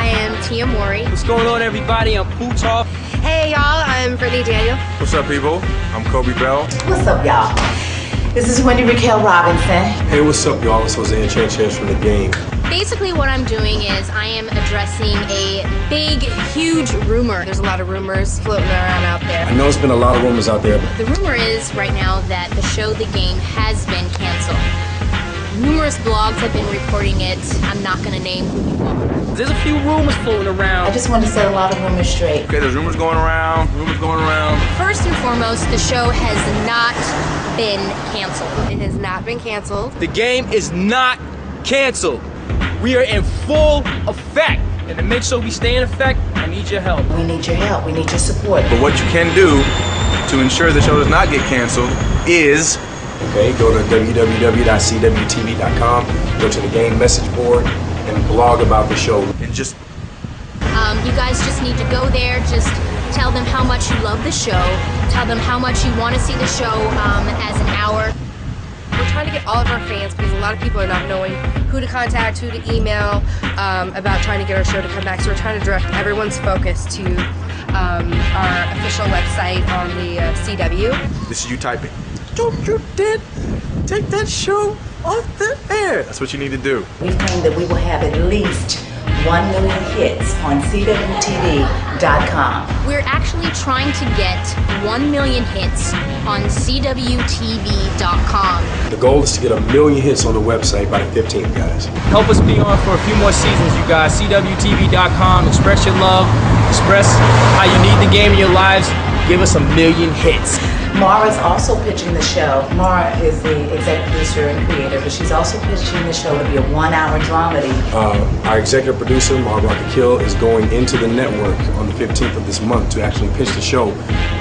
I am Tia Mowry. What's going on, everybody? I'm Pooch Hall. Hey, y'all, I'm Brittany Daniel. What's up, people? I'm Coby Bell. What's up, y'all? This is Wendy Raquel Robinson. Hey, what's up, y'all? It's Hosea Chanchez from the game. Basically, what I'm doing is I am addressing a big, huge rumor. There's a lot of rumors floating around out there. I know it's been a lot of rumors out there. The rumor is right now that the show The Game has been canceled. Numerous blogs have been reporting it. I'm not going to name who you are. There's a few rumors floating around. I just want to set a lot of rumors straight. Okay, there's rumors going around, rumors going around. First and foremost, the show has not been canceled. It has not been canceled. The game is not canceled. We are in full effect. And to make sure we stay in effect, I need your help. We need your help. We need your support. But what you can do to ensure the show does not get canceled is Okay, go to www.cwtv.com, go to the game message board, and blog about the show. and just Um, you guys just need to go there, just tell them how much you love the show, tell them how much you want to see the show um, as an hour. We're trying to get all of our fans because a lot of people are not knowing who to contact, who to email um, about trying to get our show to come back. So we're trying to direct everyone's focus to um, our official website on the uh, CW. this is you typing. Don't you dare take that show off the air. That's what you need to do. We claim that we will have at least 1 million hits on CWTV.com. We're actually trying to get 1 million hits on CWTV.com. The goal is to get a million hits on the website by the 15th, guys. Help us be on for a few more seasons, you guys. CWTV.com. Express your love. Express how you need the game in your lives. Give us a million hits. Mara's also pitching the show. Mara is the executive producer and creator, but she's also pitching the show to be a one-hour dramedy. Uh, our executive producer, Mara Akil, is going into the network on the 15th of this month to actually pitch the show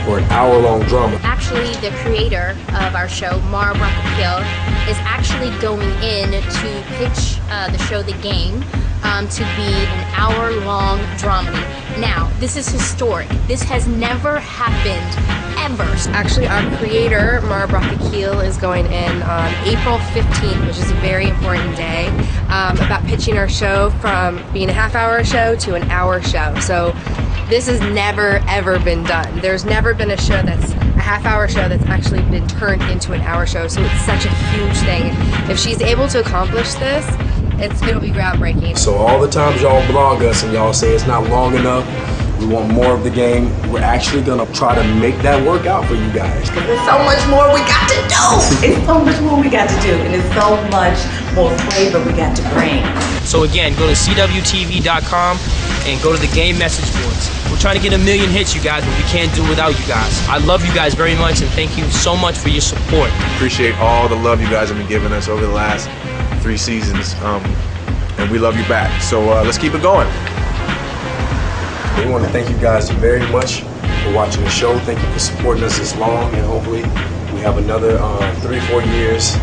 for an hour-long drama. Actually, the creator of our show, Mara Brock Akil, is actually going in to pitch uh, the show The Game um, to be an hour long dramedy. Now, this is historic. This has never happened, ever. Actually, our creator, Mara Brock Akil, is going in on April 15th, which is a very important day, um, about pitching our show from being a half hour show to an hour show. So this has never, ever been done. There's never been a show that's a half hour show that's actually been turned into an hour show. So it's such a huge thing. If she's able to accomplish this, it's, gonna be groundbreaking. So all the times y'all blog us and y'all say it's not long enough, we want more of the game, we're actually gonna try to make that work out for you guys. Because There's so much more we got to do. It's so much more we got to do, and it's so much more flavor we got to bring. So again, go to CWTV.com and go to the game message boards. We're trying to get a million hits, you guys, but we can't do it without you guys. I love you guys very much and thank you so much for your support. Appreciate all the love you guys have been giving us over the last three seasons. Um, and we love you back. So uh, let's keep it going. We want to thank you guys very much for watching the show. Thank you for supporting us this long, and hopefully we have another uh, three, four years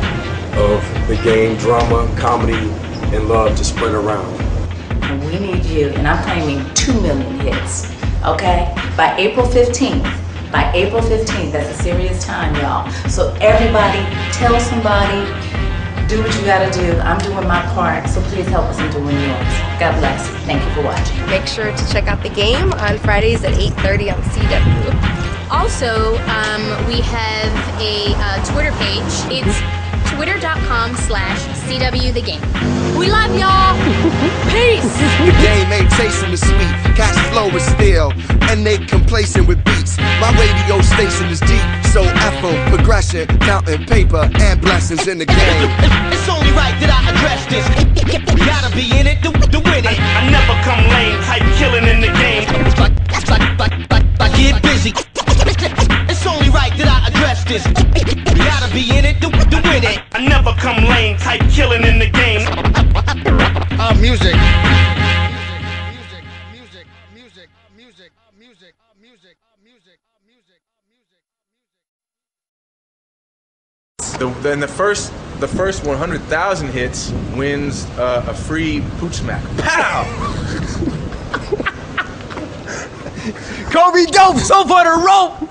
of the game, drama, comedy, and love to spread around. And we need you, and I'm claiming 2 million hits, okay? By April 15th. By April 15th, that's a serious time, y'all. So everybody, tell somebody, do what you gotta do. I'm doing my part, so please help us in doing yours. God bless. Thank you for watching. Make sure to check out the game on Fridays at 8.30 on CW. Also, um, we have a uh, Twitter page. It's twitter.com slash CW The Game. We love y'all. Peace. The game ain't tasting the sweet, cash flow is still, and they complacent with beats. My radio station is deep, so progression, counting paper and blessings in the game. It's only right that I address this. Gotta be in it to, to win it. I, I never come lame, type killing in the game. Like get busy. It's only right that I address this. Gotta be in it to, to win it. I never come lame, type killing in the game. Uh, music. Music, music, music, music, music, music, music, music, The, then the first the first 100,000 hits wins uh, a free pooch smack. Pow! Kobe Dope, so for the rope!